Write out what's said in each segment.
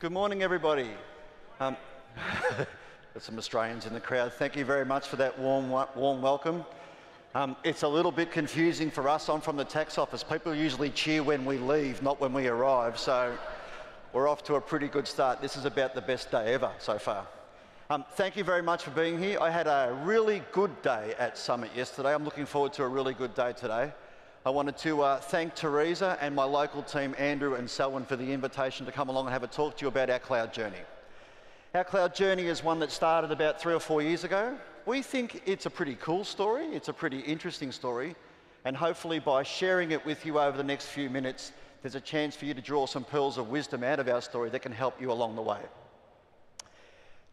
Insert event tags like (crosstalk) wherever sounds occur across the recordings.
Good morning, everybody. Um, (laughs) there's some Australians in the crowd. Thank you very much for that warm, warm welcome. Um, it's a little bit confusing for us. I'm from the tax office. People usually cheer when we leave, not when we arrive. So we're off to a pretty good start. This is about the best day ever so far. Um, thank you very much for being here. I had a really good day at Summit yesterday. I'm looking forward to a really good day today. I wanted to uh, thank Teresa and my local team, Andrew and Selwyn, for the invitation to come along and have a talk to you about our cloud journey. Our cloud journey is one that started about three or four years ago. We think it's a pretty cool story, it's a pretty interesting story, and hopefully by sharing it with you over the next few minutes, there's a chance for you to draw some pearls of wisdom out of our story that can help you along the way.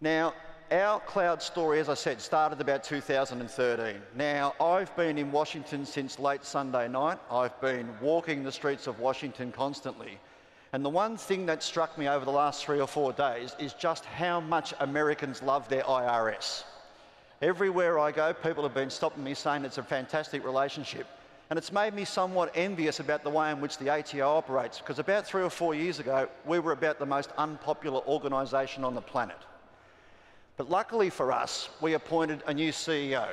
Now, our cloud story, as I said, started about 2013. Now, I've been in Washington since late Sunday night. I've been walking the streets of Washington constantly. And the one thing that struck me over the last three or four days is just how much Americans love their IRS. Everywhere I go, people have been stopping me saying it's a fantastic relationship. And it's made me somewhat envious about the way in which the ATO operates, because about three or four years ago, we were about the most unpopular organisation on the planet. But luckily for us, we appointed a new CEO.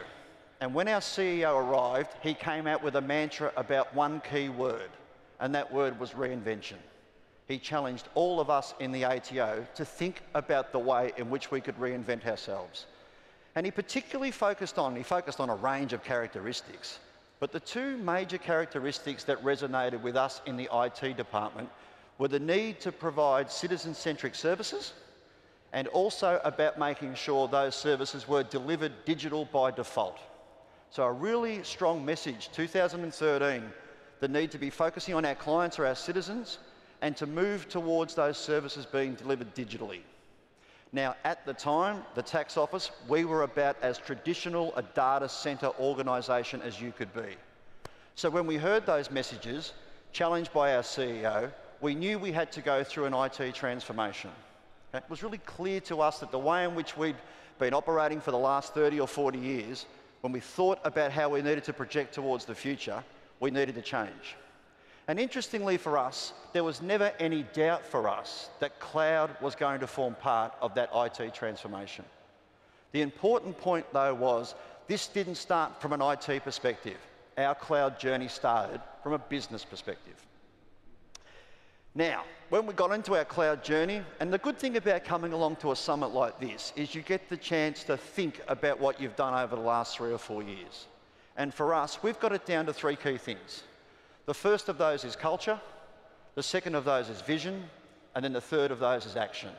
And when our CEO arrived, he came out with a mantra about one key word, and that word was reinvention. He challenged all of us in the ATO to think about the way in which we could reinvent ourselves. And he particularly focused on, he focused on a range of characteristics. But the two major characteristics that resonated with us in the IT department were the need to provide citizen-centric services and also about making sure those services were delivered digital by default. So, a really strong message 2013 the need to be focusing on our clients or our citizens and to move towards those services being delivered digitally. Now, at the time, the tax office, we were about as traditional a data centre organisation as you could be. So, when we heard those messages, challenged by our CEO, we knew we had to go through an IT transformation. It was really clear to us that the way in which we'd been operating for the last 30 or 40 years, when we thought about how we needed to project towards the future, we needed to change. And interestingly for us, there was never any doubt for us that cloud was going to form part of that IT transformation. The important point, though, was this didn't start from an IT perspective. Our cloud journey started from a business perspective. Now, when we got into our cloud journey, and the good thing about coming along to a summit like this is you get the chance to think about what you've done over the last three or four years. And for us, we've got it down to three key things. The first of those is culture, the second of those is vision, and then the third of those is action.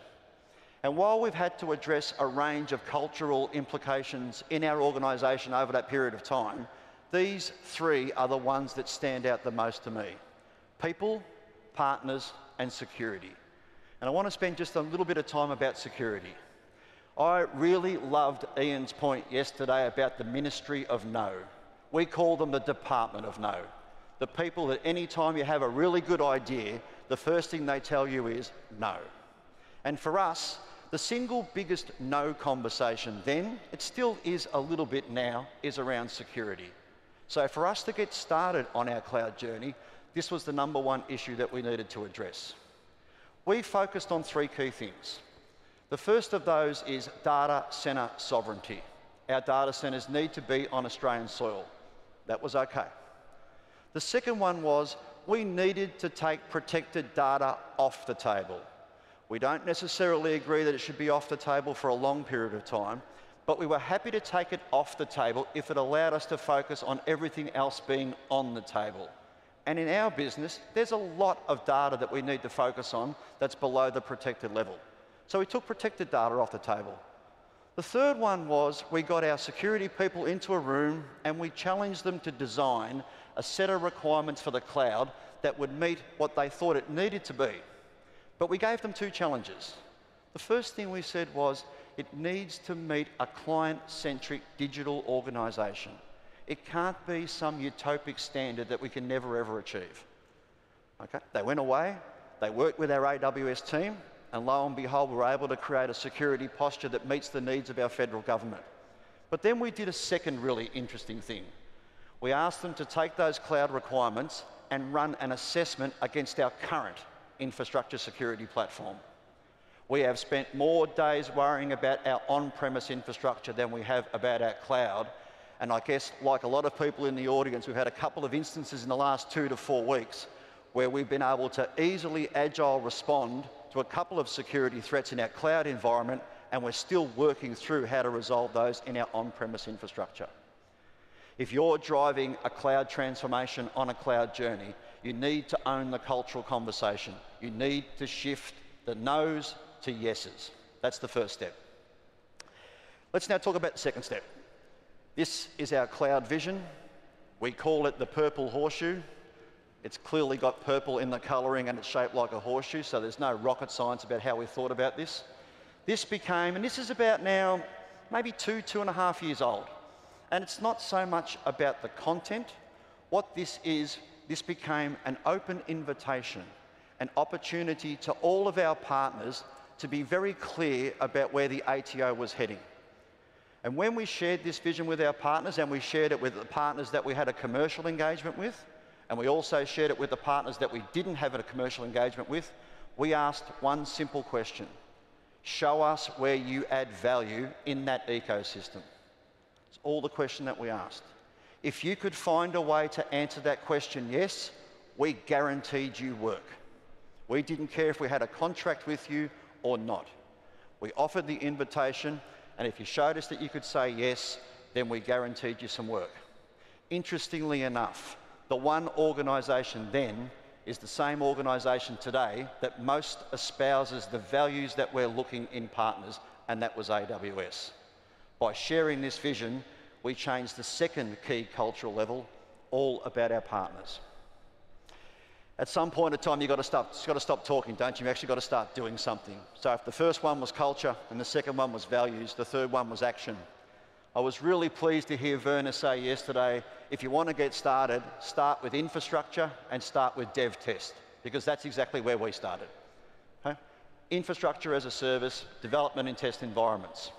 And while we've had to address a range of cultural implications in our organisation over that period of time, these three are the ones that stand out the most to me people, partners, and security. And I want to spend just a little bit of time about security. I really loved Ian's point yesterday about the ministry of no. We call them the department of no. The people that any time you have a really good idea, the first thing they tell you is no. And for us, the single biggest no conversation then, it still is a little bit now, is around security. So for us to get started on our cloud journey, this was the number one issue that we needed to address. We focused on three key things. The first of those is data centre sovereignty. Our data centres need to be on Australian soil. That was okay. The second one was we needed to take protected data off the table. We don't necessarily agree that it should be off the table for a long period of time, but we were happy to take it off the table if it allowed us to focus on everything else being on the table. And in our business, there's a lot of data that we need to focus on that's below the protected level. So we took protected data off the table. The third one was we got our security people into a room and we challenged them to design a set of requirements for the cloud that would meet what they thought it needed to be. But we gave them two challenges. The first thing we said was it needs to meet a client centric digital organisation. It can't be some utopic standard that we can never ever achieve. Okay? They went away, they worked with our AWS team, and lo and behold, we were able to create a security posture that meets the needs of our federal government. But then we did a second really interesting thing. We asked them to take those cloud requirements and run an assessment against our current infrastructure security platform. We have spent more days worrying about our on-premise infrastructure than we have about our cloud. And I guess, like a lot of people in the audience, we've had a couple of instances in the last two to four weeks where we've been able to easily agile respond to a couple of security threats in our cloud environment, and we're still working through how to resolve those in our on-premise infrastructure. If you're driving a cloud transformation on a cloud journey, you need to own the cultural conversation. You need to shift the no's to yeses. That's the first step. Let's now talk about the second step. This is our cloud vision. We call it the purple horseshoe. It's clearly got purple in the colouring and it's shaped like a horseshoe, so there's no rocket science about how we thought about this. This became, and this is about now maybe two, two and a half years old. And it's not so much about the content. What this is, this became an open invitation, an opportunity to all of our partners to be very clear about where the ATO was heading. And when we shared this vision with our partners, and we shared it with the partners that we had a commercial engagement with, and we also shared it with the partners that we didn't have a commercial engagement with, we asked one simple question. Show us where you add value in that ecosystem. It's all the question that we asked. If you could find a way to answer that question yes, we guaranteed you work. We didn't care if we had a contract with you or not. We offered the invitation, and if you showed us that you could say yes, then we guaranteed you some work. Interestingly enough, the one organisation then is the same organisation today that most espouses the values that we're looking in partners, and that was AWS. By sharing this vision, we changed the second key cultural level, all about our partners. At some point in time, you've got to stop, got to stop talking, don't you? You've actually got to start doing something. So if the first one was culture and the second one was values, the third one was action. I was really pleased to hear Werner say yesterday, if you want to get started, start with infrastructure and start with dev test, because that's exactly where we started. Okay? Infrastructure as a service, development and test environments.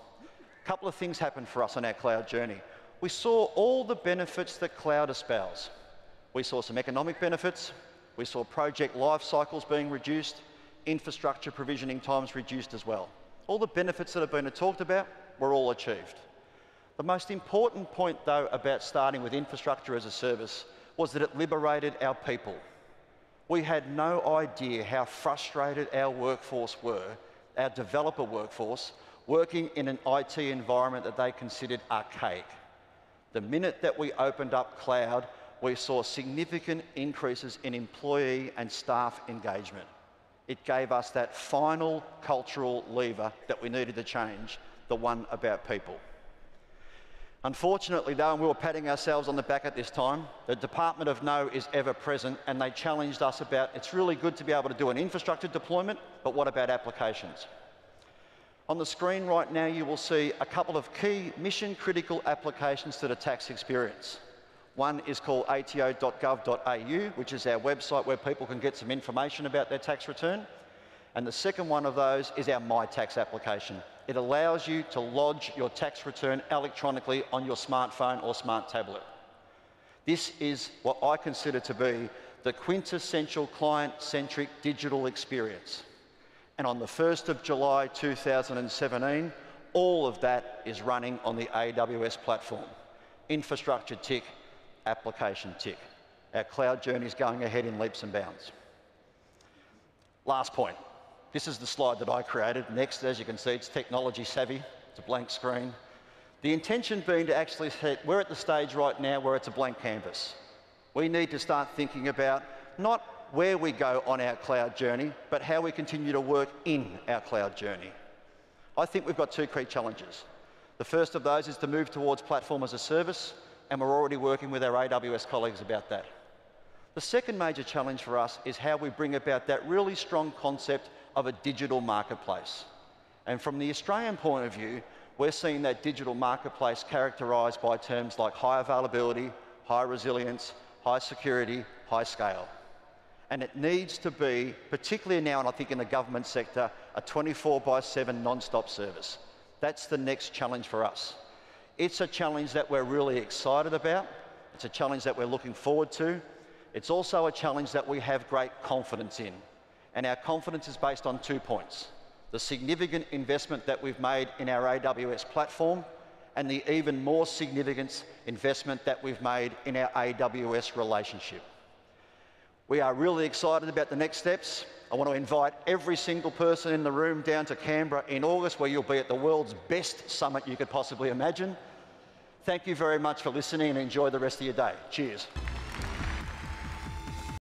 A couple of things happened for us on our cloud journey. We saw all the benefits that cloud espouse. We saw some economic benefits, we saw project life cycles being reduced, infrastructure provisioning times reduced as well. All the benefits that have been talked about were all achieved. The most important point, though, about starting with infrastructure as a service was that it liberated our people. We had no idea how frustrated our workforce were, our developer workforce, working in an IT environment that they considered archaic. The minute that we opened up cloud, we saw significant increases in employee and staff engagement. It gave us that final cultural lever that we needed to change, the one about people. Unfortunately, though, and we were patting ourselves on the back at this time, the Department of No is ever present and they challenged us about it's really good to be able to do an infrastructure deployment, but what about applications? On the screen right now, you will see a couple of key mission critical applications to the tax experience. One is called ato.gov.au, which is our website where people can get some information about their tax return. And the second one of those is our My Tax application. It allows you to lodge your tax return electronically on your smartphone or smart tablet. This is what I consider to be the quintessential client-centric digital experience. And on the 1st of July 2017, all of that is running on the AWS platform. Infrastructure tick, application tick. Our cloud journey is going ahead in leaps and bounds. Last point, this is the slide that I created. Next, as you can see, it's technology savvy. It's a blank screen. The intention being to actually set, we're at the stage right now where it's a blank canvas. We need to start thinking about not where we go on our cloud journey, but how we continue to work in our cloud journey. I think we've got two key challenges. The first of those is to move towards platform as a service, and we're already working with our AWS colleagues about that. The second major challenge for us is how we bring about that really strong concept of a digital marketplace. And from the Australian point of view, we're seeing that digital marketplace characterised by terms like high availability, high resilience, high security, high scale. And it needs to be, particularly now, and I think in the government sector, a 24 by 7 non-stop service. That's the next challenge for us. It's a challenge that we're really excited about. It's a challenge that we're looking forward to. It's also a challenge that we have great confidence in. And our confidence is based on two points. the significant investment that we've made in our AWS platform, and the even more significant investment that we've made in our AWS relationship. We are really excited about the next steps. I want to invite every single person in the room down to Canberra in August, where you'll be at the world's best summit you could possibly imagine. Thank you very much for listening and enjoy the rest of your day. Cheers.